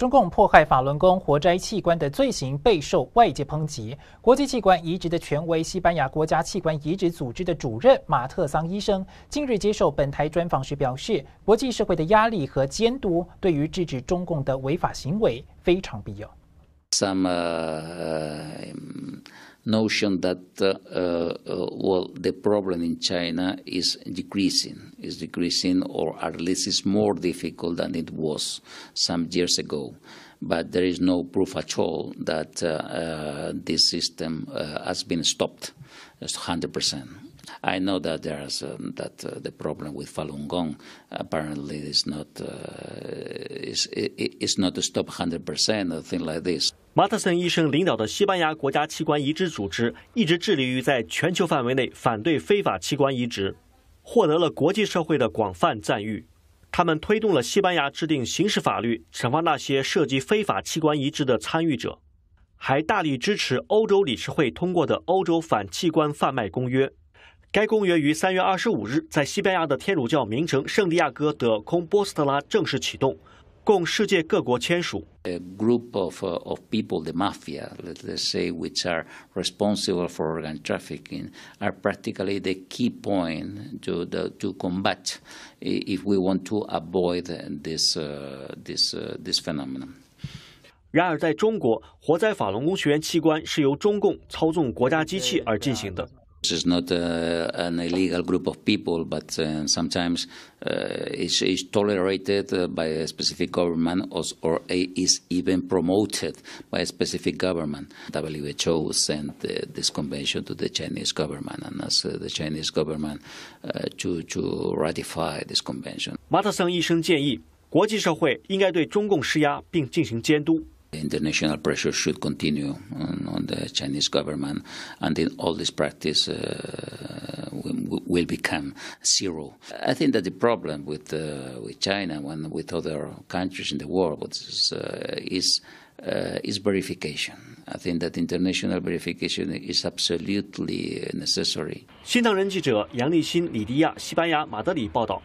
中共迫害法轮功活摘器官的罪行备受外界抨击。国际器官移植的权威西班牙国家器官移植组织的主任马特桑医生近日接受本台专访时表示，国际社会的压力和监督对于制止中共的违法行为非常必要。Notion that uh, uh, well the problem in China is decreasing is decreasing or at least is more difficult than it was some years ago but there is no proof at all that uh, this system has been stopped just 100%. I know that there is that the problem with Falun Gong apparently is not is is not to stop 100% or thing like this. 马特森医生领导的西班牙国家器官移植组织一直致力于在全球范围内反对非法器官移植，获得了国际社会的广泛赞誉。他们推动了西班牙制定刑事法律，惩罚那些涉及非法器官移植的参与者，还大力支持欧洲理事会通过的《欧洲反器官贩卖公约》。该公约于三月二十五日在西班牙的天主教名城圣地亚哥的空波斯特拉正式启动，供世界各国签署。A group of of people, the mafia, let's say, which are responsible for organ trafficking, are practically the key point to the to combat if we want to avoid this this this phenomenon. 然而，在中国，活摘法轮功学员器官是由中共操纵国家机器而进行的。This is not uh, an illegal group of people, but uh, sometimes uh, it's, it's, tolerated by a specific government or, or is even promoted by a specific government. WHO sent this convention to the Chinese government and asked the Chinese government to, to ratify this convention. 马特森医生建议，国际社会应该对中共施压并进行监督。 International pressure should continue on, on the Chinese government, and then all this practice uh, will, will, become zero. I think that the problem with uh, with China and with other countries in the world is uh, is, is verification. I think that international verification is absolutely necessary. 新唐人记者杨立新、李迪亚，西班牙马德里报道。